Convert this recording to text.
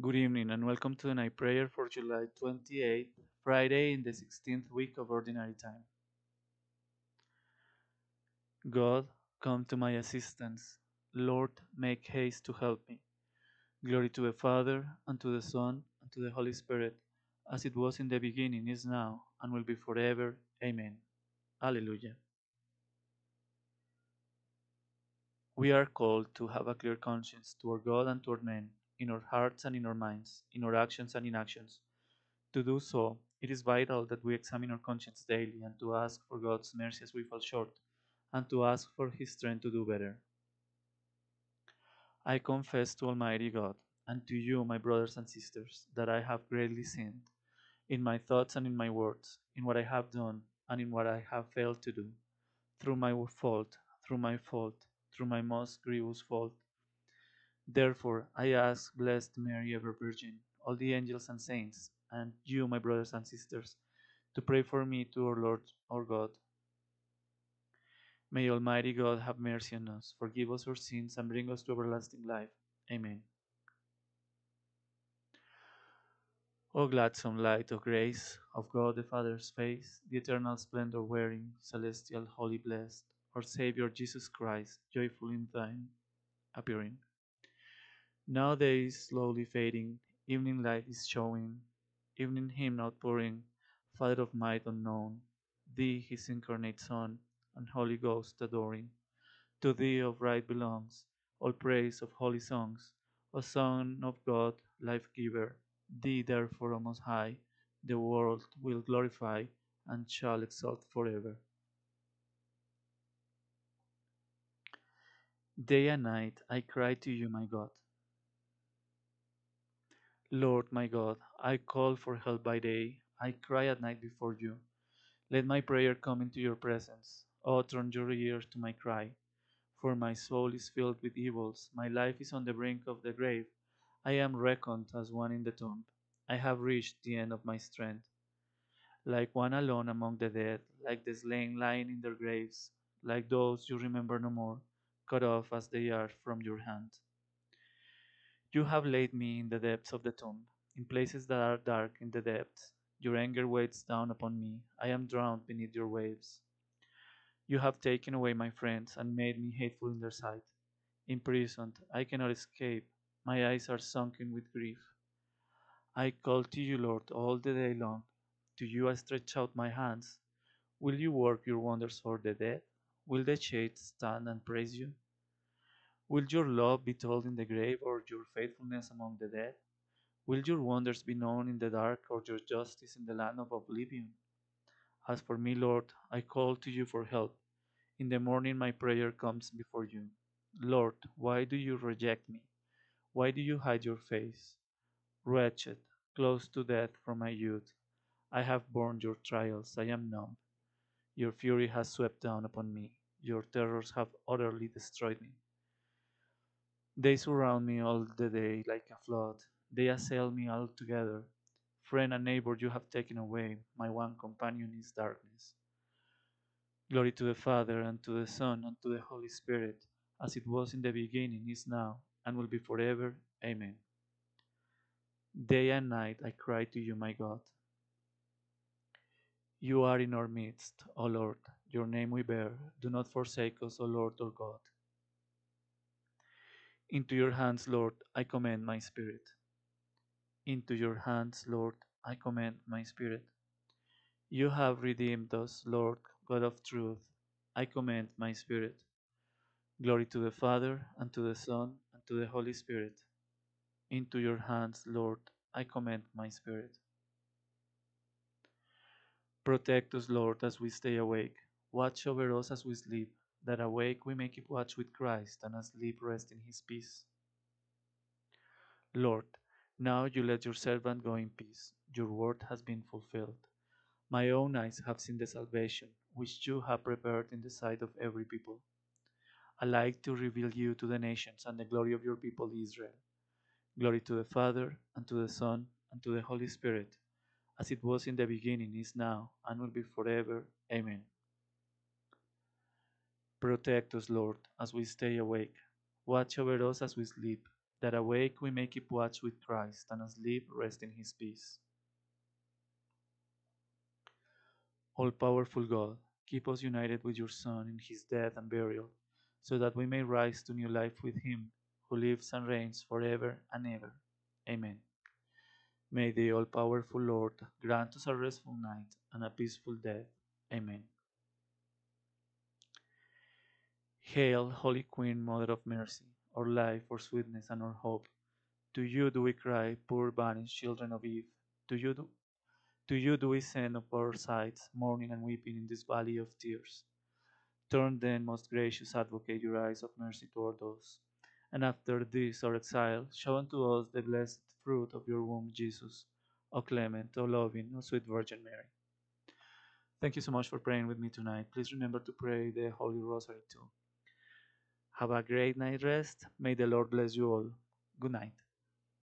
Good evening and welcome to the night prayer for July 28th, Friday in the 16th week of Ordinary Time. God, come to my assistance. Lord, make haste to help me. Glory to the Father, and to the Son, and to the Holy Spirit, as it was in the beginning, is now, and will be forever. Amen. Alleluia. We are called to have a clear conscience toward God and toward men, in our hearts and in our minds, in our actions and inactions. To do so, it is vital that we examine our conscience daily and to ask for God's mercy as we fall short, and to ask for His strength to do better. I confess to Almighty God and to you, my brothers and sisters, that I have greatly sinned in my thoughts and in my words, in what I have done and in what I have failed to do, through my fault, through my fault, through my most grievous fault. Therefore, I ask Blessed Mary, ever Virgin, all the angels and saints, and you, my brothers and sisters, to pray for me to our Lord our God. May Almighty God have mercy on us, forgive us our sins, and bring us to everlasting life. Amen. O gladsome light of grace, of God the Father's face, the eternal splendor wearing, celestial, holy, blessed, our Savior Jesus Christ, joyful in thine appearing. Now day is slowly fading, evening light is showing, evening hymn outpouring, Father of might unknown, thee his incarnate Son, and Holy Ghost adoring. To thee of right belongs all praise of holy songs, O Son of God, life giver, thee therefore, O Most High, the world will glorify and shall exalt forever. Day and night I cry to you, my God. Lord my God, I call for help by day, I cry at night before you. Let my prayer come into your presence. O turn your ears to my cry. For my soul is filled with evils, my life is on the brink of the grave. I am reckoned as one in the tomb. I have reached the end of my strength. Like one alone among the dead, like the slain lying in their graves, like those you remember no more, cut off as they are from your hand. You have laid me in the depths of the tomb, in places that are dark in the depths. Your anger weighs down upon me. I am drowned beneath your waves. You have taken away my friends and made me hateful in their sight. Imprisoned, I cannot escape. My eyes are sunken with grief. I call to you, Lord, all the day long. To you I stretch out my hands. Will you work your wonders for the dead? Will the shades stand and praise you? Will your love be told in the grave or your faithfulness among the dead? Will your wonders be known in the dark or your justice in the land of oblivion? As for me, Lord, I call to you for help. In the morning my prayer comes before you. Lord, why do you reject me? Why do you hide your face? Wretched, close to death from my youth, I have borne your trials, I am numb. Your fury has swept down upon me, your terrors have utterly destroyed me. They surround me all the day like a flood. They assail me altogether. Friend and neighbor you have taken away. My one companion is darkness. Glory to the Father, and to the Son, and to the Holy Spirit, as it was in the beginning, is now, and will be forever. Amen. Day and night I cry to you, my God. You are in our midst, O Lord. Your name we bear. Do not forsake us, O Lord our God. Into your hands, Lord, I commend my spirit. Into your hands, Lord, I commend my spirit. You have redeemed us, Lord, God of truth. I commend my spirit. Glory to the Father, and to the Son, and to the Holy Spirit. Into your hands, Lord, I commend my spirit. Protect us, Lord, as we stay awake. Watch over us as we sleep, that awake we may keep watch with Christ, and asleep rest in his peace. Lord, now you let your servant go in peace. Your word has been fulfilled. My own eyes have seen the salvation which you have prepared in the sight of every people, I like to reveal you to the nations and the glory of your people Israel. Glory to the Father, and to the Son, and to the Holy Spirit, as it was in the beginning, is now, and will be forever. Amen. Protect us, Lord, as we stay awake. Watch over us as we sleep, that awake we may keep watch with Christ, and asleep rest in his peace. All powerful God, keep us united with your Son in his death and burial, so that we may rise to new life with him, who lives and reigns forever and ever. Amen. May the all powerful Lord grant us a restful night and a peaceful death. Amen. Hail, Holy Queen, Mother of Mercy, our life, our sweetness, and our hope. To you do we cry, poor banished children of Eve. To you do, to you do we send up our sighs, mourning and weeping in this valley of tears. Turn then, most gracious Advocate, your eyes of mercy toward us, and after this our exile, show unto us the blessed fruit of your womb, Jesus. O clement, O loving, O sweet Virgin Mary. Thank you so much for praying with me tonight. Please remember to pray the Holy Rosary too. Have a great night rest. May the Lord bless you all. Good night.